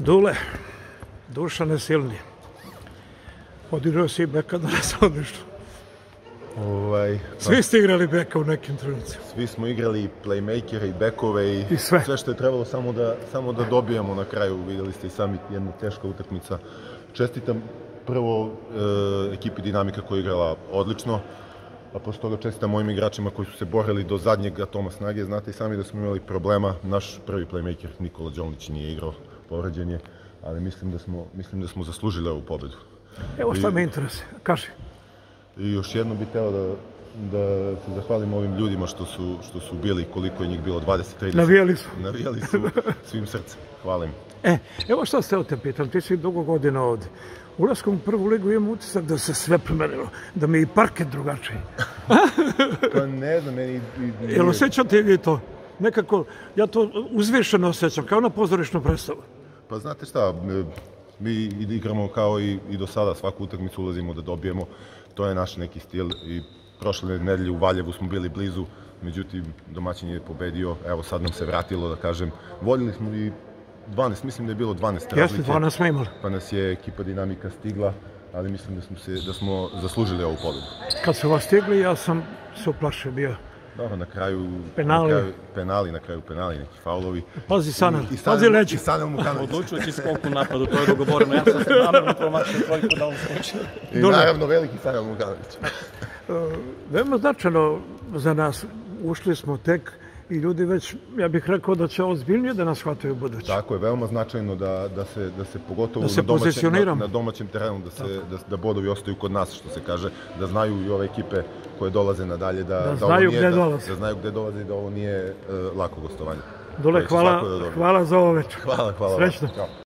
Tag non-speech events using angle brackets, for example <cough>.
Dule, Dušane Silni. Odigrao si beka danas odlično. Ovaj, pa, Svi ste igrali beka u nekim trenucima. svi smo igrali i playmakere i bekove i, I sve. sve što je trebalo samo da, samo da dobijemo na kraju. Videli ste i sami jedna teška utakmica. Čestitam prvo e, ekipi Dinamika koja je igrala odlično, a posle toga čestitam mojim igračima koji su se borili do zadnjeg atoma snage. Znate i sami da smo imali problema. Naš prvi playmaker Nikola Đolnić nije igrao, povređen je, ali mislim da smo, mislim da smo zaslužili ovu pobedu. Evo šta me interesuje. Kaži. I još jednom bih teo da, da se zahvalim ovim ljudima što su, što su bili, koliko je njih bilo, 20, 30. Navijali su. Navijali su <laughs> svim srcem. Hvala im. E, evo šta ste o te pitam, ti si dugo godina ovde. Ulaskom u prvu ligu imam utisak da se sve promenilo, da mi i parket drugačiji. <laughs> Pa ne znam, meni... i- i- Jel osjećate vi to? Nekako, ja to uzvišeno osjećam, kao na pozorišnu predstavu. Pa znate šta, mi igramo kao i, i do sada, svaku utakmicu ulazimo da dobijemo. To je naš neki stil i prošle nedelje u Valjevu smo bili blizu, međutim domaćin je pobedio, evo sad nam se vratilo da kažem. Voljeli smo i 12, mislim da je bilo 12 razlike. Jeste, 12 smo imali. pa nas je ekipa Dinamika stigla, ali mislim da smo, se, da smo zaslužili ovu pobedu. Kad su vas stigli, ja sam se uplašio bio. Dobro, na kraju... Penali. Na kraju, penali, na kraju penali, neki faulovi. Pazi Sanel, I, i pazi leđe. I Sanel Mukanović. Odlučujući skok u napadu, to je dogovoreno. Ja sam se namerno promašio trojku da ovom slučaju. I Dobro. naravno veliki Sanel Mukanović. Veoma značajno za nas. Ušli smo tek i ljudi već, ja bih rekao da će ozbiljnije da nas shvataju u budući. Tako je, veoma značajno da, da, se, da se pogotovo Da se na, domaćem, na, na domaćem terenu, da, se, da, da bodovi ostaju kod nas, što se kaže, da znaju i ove ekipe koje dolaze nadalje, da, Da ovo znaju nije, gde da, dolaze. Da znaju gde dolaze i da ovo nije uh, lako gostovanje. Dole, hvala, da hvala za ovo večer. Hvala, hvala. vam. Srećno. Ćao.